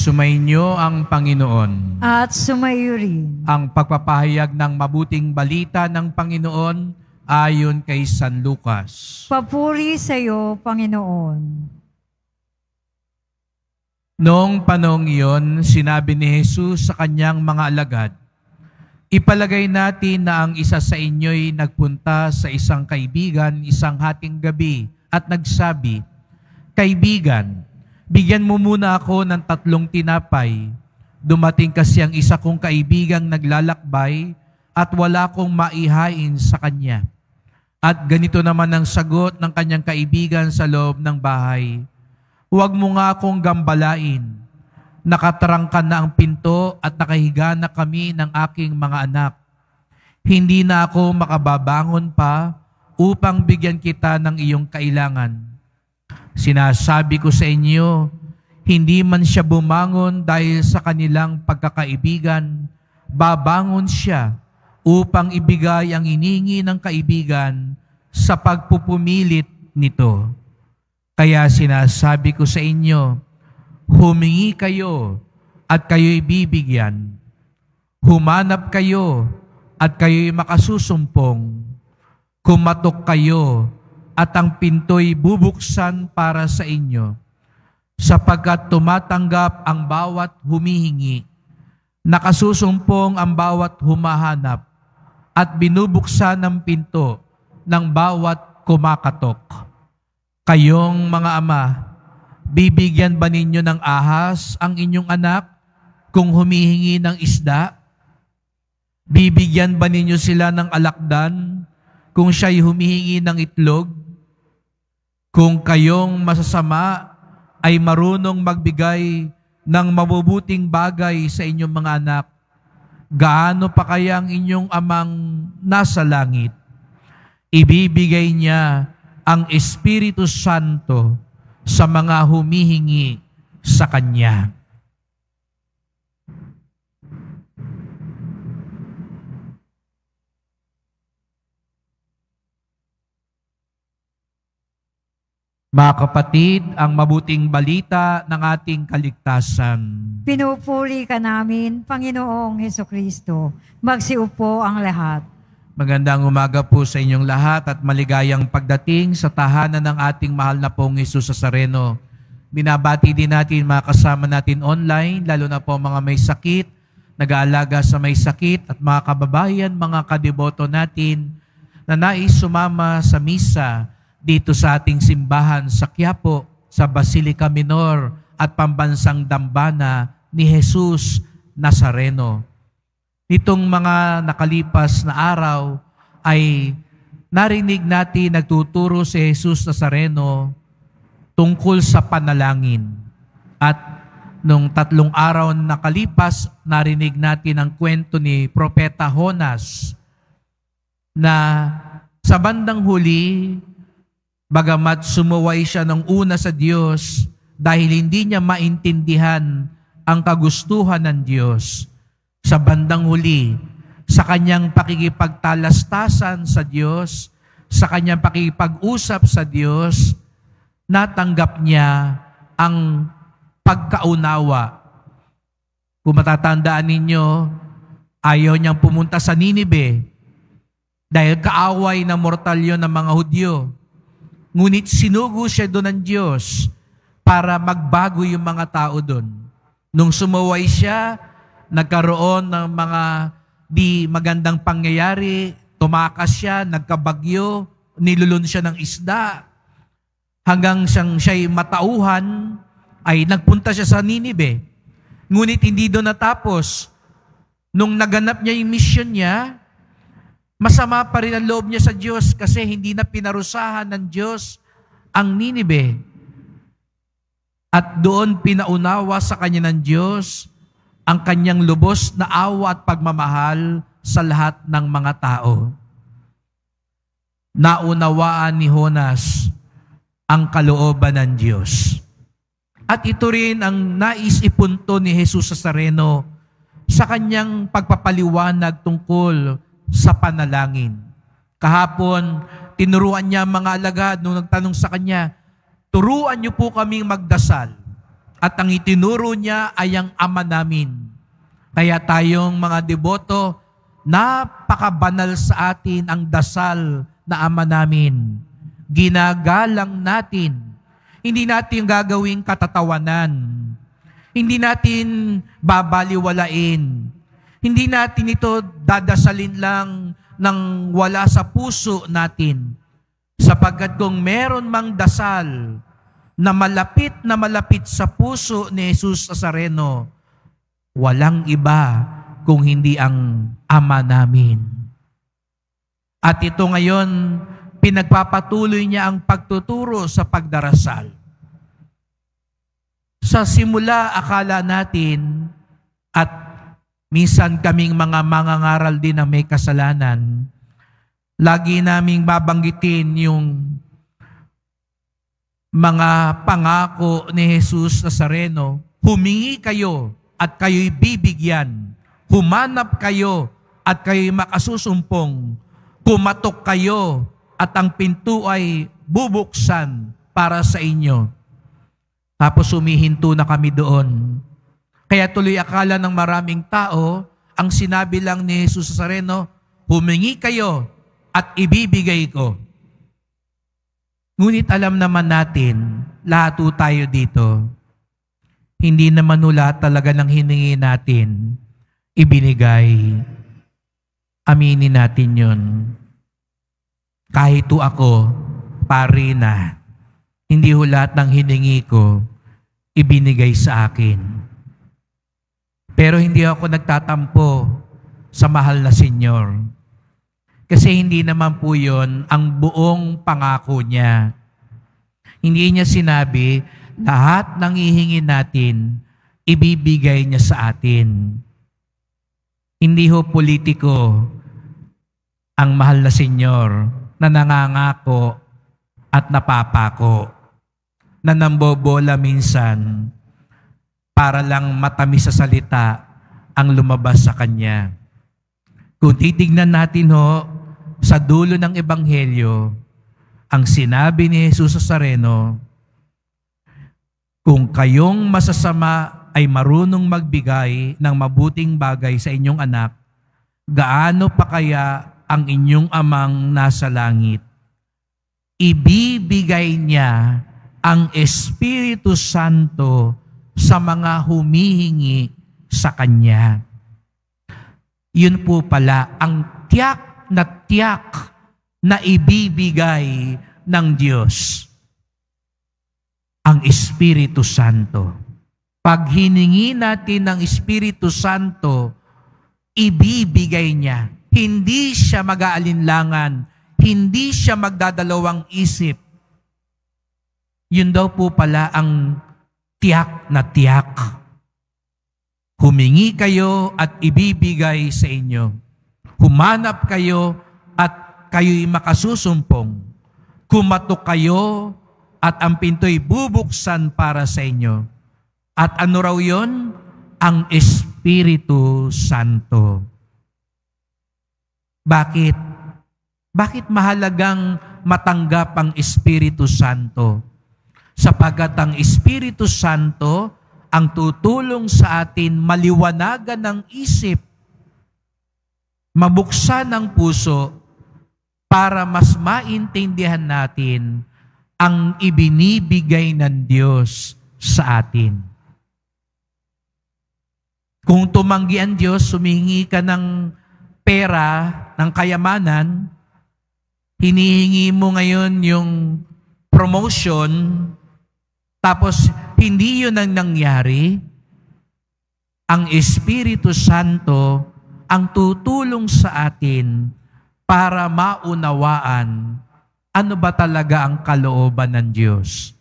Sumainyo ang Panginoon. At sumayo rin. Ang pagpapahayag ng mabuting balita ng Panginoon ayon kay San Lucas. Papuri sa iyo, Panginoon. Noong panong iyon, sinabi ni Jesus sa kanyang mga alagad, Ipalagay natin na ang isa sa inyo'y nagpunta sa isang kaibigan isang hating gabi at nagsabi, Kaibigan, bigyan mo muna ako ng tatlong tinapay. Dumating kasi ang isa kong kaibigang naglalakbay at wala kong maihain sa kanya. At ganito naman ang sagot ng kanyang kaibigan sa loob ng bahay. Huwag mo nga akong gambalain. Nakatarangkan na ang pinto at nakahiga na kami ng aking mga anak. Hindi na ako makababangon pa upang bigyan kita ng iyong kailangan Sinasabi ko sa inyo, hindi man siya bumangon dahil sa kanilang pagkakaibigan, babangon siya upang ibigay ang iningi ng kaibigan sa pagpupumilit nito. Kaya sinasabi ko sa inyo, humingi kayo at kayo'y bibigyan. Humanap kayo at kayo'y makasusumpong. Kumatok kayo at ang pinto'y bubuksan para sa inyo, sapagkat tumatanggap ang bawat humihingi, nakasusumpong ang bawat humahanap, at binubuksan ng pinto ng bawat kumakatok. Kayong mga ama, bibigyan ba ninyo ng ahas ang inyong anak kung humihingi ng isda? Bibigyan ba ninyo sila ng alakdan kung siya'y humihingi ng itlog? Kung kayong masasama ay marunong magbigay ng mabubuting bagay sa inyong mga anak, gaano pa kaya ang inyong amang nasa langit? Ibibigay niya ang Espiritu Santo sa mga humihingi sa Kanya. Mga kapatid, ang mabuting balita ng ating kaligtasan. Pinupuri ka namin, Panginoong Heso Kristo. Magsiupo ang lahat. Magandang umaga po sa inyong lahat at maligayang pagdating sa tahanan ng ating mahal na pong Jesus sa Sareno. Binabati din natin mga kasama natin online, lalo na po mga may sakit, nag-aalaga sa may sakit at mga kababayan, mga kadeboto natin na nais sumama sa misa dito sa ating simbahan sa Quiapo, sa Basilica Minor at pambansang dambana ni Jesus Nazareno. Nitong mga nakalipas na araw ay narinig natin nagtuturo si Jesus Nazareno tungkol sa panalangin. At nung tatlong araw na nakalipas, narinig natin ang kwento ni Propeta Honas na sa bandang huli, Bagamat sumuway siya ng una sa Diyos dahil hindi niya maintindihan ang kagustuhan ng Diyos. Sa bandang huli, sa kanyang pakikipagtalastasan sa Diyos, sa kanyang pakikipag-usap sa Diyos, natanggap niya ang pagkaunawa. Kung matatandaan ninyo, ayaw niyang pumunta sa Ninibe dahil kaaway na mortal yon ng mga Hudyo. Ngunit sinugo siya doon ng Diyos para magbago yung mga tao doon. Nung sumuway siya, nagkaroon ng mga di magandang pangyayari, tumakas siya, nagkabagyo, nilulun siya ng isda, hanggang siyang siya'y matauhan, ay nagpunta siya sa Ninibe. Ngunit hindi doon natapos. Nung naganap niya yung mission niya, Masama pa rin ang loob niya sa Diyos kasi hindi na pinarusahan ng Diyos ang Ninibe. At doon pinaunawa sa kanya ng Diyos ang kanyang lubos na awa at pagmamahal sa lahat ng mga tao. Naunawaan ni Honas ang kalooban ng Diyos. At ito rin ang nais ipunto ni Jesus sa Sareno sa kanyang pagpapaliwanag tungkol sa panalangin. Kahapon, tinuruan niya mga alagad nung nagtanong sa kanya, turuan niyo po kaming magdasal. at ang itinuro niya ay ang Ama namin. Kaya tayong mga deboto, napakabanal sa atin ang dasal na Ama namin. Ginagalang natin. Hindi natin gagawing katatawanan. Hindi natin babaliwalain. Hindi natin ito dadasalin lang ng wala sa puso natin. Sapagkat kung meron mang dasal na malapit na malapit sa puso ni Jesus Nazareno, walang iba kung hindi ang Ama namin. At ito ngayon, pinagpapatuloy niya ang pagtuturo sa pagdarasal. Sa simula, akala natin at minsan kaming mga mangangaral din na may kasalanan, lagi naming babanggitin yung mga pangako ni Jesus Nazareno, humingi kayo at kayo'y bibigyan. Humanap kayo at kayo'y makasusumpong. Kumatok kayo at ang pinto ay bubuksan para sa inyo. Tapos sumihinto na kami doon. Kaya tuloy akala ng maraming tao, ang sinabi lang ni Jesus Nazareno, humingi kayo at ibibigay ko. Ngunit alam naman natin, lahat tayo dito, hindi naman nula talaga ng hiningi natin, ibinigay. Aminin natin yun. Kahit ako, pari na, hindi ho lahat ng hiningi ko, ibinigay sa akin. Pero hindi ako nagtatampo sa mahal na Senyor kasi hindi naman po yun ang buong pangako niya. Hindi niya sinabi, lahat ng ihingin natin, ibibigay niya sa atin. Hindi ho politiko ang mahal na senyor na nangangako at napapako, na nambobola minsan para lang matamis sa salita ang lumabas sa kanya. Kung titignan natin ho, sa dulo ng Ebanghelyo, ang sinabi ni Jesus sa Sareno, kung kayong masasama ay marunong magbigay ng mabuting bagay sa inyong anak, gaano pa kaya ang inyong amang nasa langit? Ibibigay niya ang Espiritu Santo sa mga humihingi sa Kanya. Yun po pala ang tiyak na tiyak na ibibigay ng Diyos. Ang Espiritu Santo. Pag hiningi natin ng Espiritu Santo, ibibigay niya. Hindi siya mag-aalinlangan. Hindi siya magdadalawang isip. Yun daw po pala ang tiyak na tiyak. Humingi kayo at ibibigay sa inyo. Humanap kayo at kayo'y makasusumpong. Kumatok kayo at ang pinto'y bubuksan para sa inyo. At ano raw yon? Ang Espiritu Santo. Bakit? Bakit mahalagang matanggap ang Espiritu Santo? Sapagat ang Espiritu Santo ang tutulong sa atin maliwanagan ng isip mabuksan ang puso para mas maintindihan natin ang ibinibigay ng Diyos sa atin. Kung tumanggi ang Diyos, sumingi ka ng pera, ng kayamanan, hinihingi mo ngayon yung promotion, tapos hindi yun ang nangyari, ang Espiritu Santo ang tutulong sa atin para maunawaan ano ba talaga ang kalooban ng Diyos.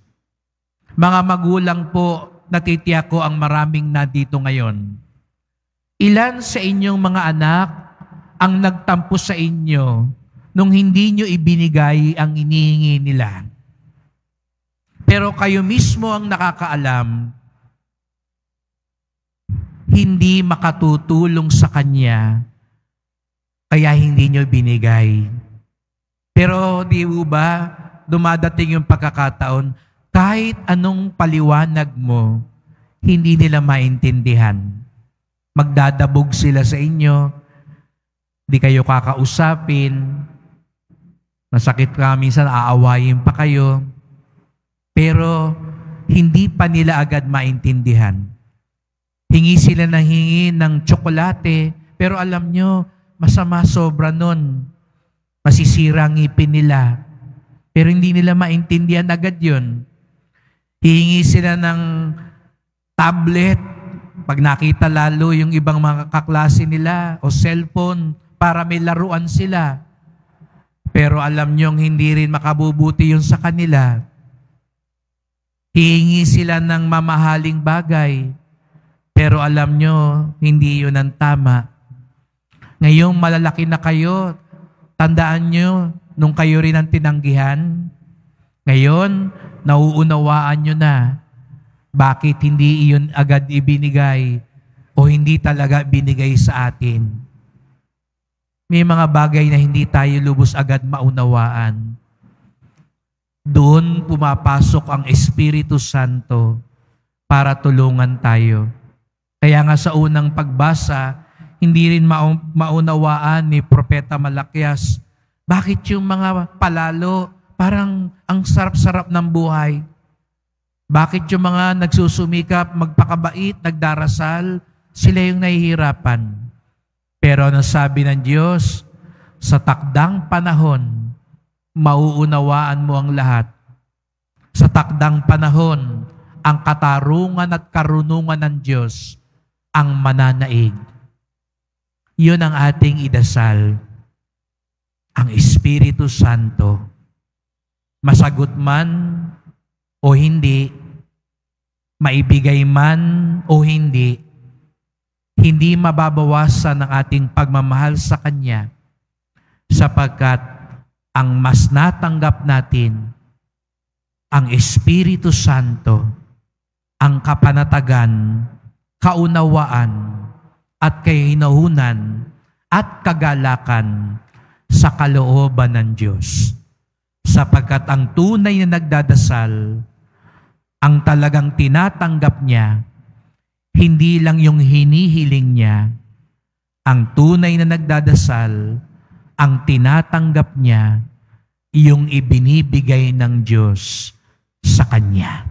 Mga magulang po, natitiyak ko ang maraming na dito ngayon. Ilan sa inyong mga anak ang nagtampo sa inyo nung hindi nyo ibinigay ang inihingi nila? Pero kayo mismo ang nakakaalam hindi makatutulong sa Kanya, kaya hindi nyo binigay. Pero di ba, dumadating yung pagkakataon, kahit anong paliwanag mo, hindi nila maintindihan. Magdadabog sila sa inyo, di kayo kakausapin, masakit ka minsan, aawayin pa kayo, pero hindi pa nila agad maintindihan. Hingi sila ng hingi ng tsokolate, pero alam nyo, masama sobra nun. Masisira ngipin nila. Pero hindi nila maintindihan agad yun. Hihingi sila ng tablet, pag nakita lalo yung ibang mga kaklase nila, o cellphone, para may laruan sila. Pero alam nyo, hindi rin makabubuti yun sa kanila. Hihingi sila ng mamahaling bagay, pero alam nyo, hindi yun ang tama. Ngayong malalaki na kayo, tandaan nyo, nung kayo rin ang tinanggihan, ngayon, nauunawaan nyo na bakit hindi iyon agad ibinigay o hindi talaga binigay sa atin. May mga bagay na hindi tayo lubos agad maunawaan. Doon pumapasok ang Espiritu Santo para tulungan tayo. Kaya nga sa unang pagbasa, hindi rin maunawaan ni Propeta Malakias, bakit yung mga palalo parang ang sarap-sarap ng buhay? Bakit yung mga nagsusumikap, magpakabait, nagdarasal, sila yung nahihirapan? Pero ang sabi ng Diyos, sa takdang panahon, mauunawaan mo ang lahat. Sa takdang panahon, ang katarungan at karunungan ng Diyos ang mananaig. Yun ang ating idasal. Ang Espiritu Santo. Masagot man o hindi, maibigay man o hindi, hindi mababawasan ang ating pagmamahal sa Kanya sapagkat ang mas natanggap natin, ang Espiritu Santo, ang kapanatagan, kaunawaan at kahinahunan at kagalakan sa kalooban ng Diyos. Sapagkat ang tunay na nagdadasal, ang talagang tinatanggap niya, hindi lang yung hinihiling niya, ang tunay na nagdadasal, ang tinatanggap niya, yung ibinibigay ng Diyos sa Kanya.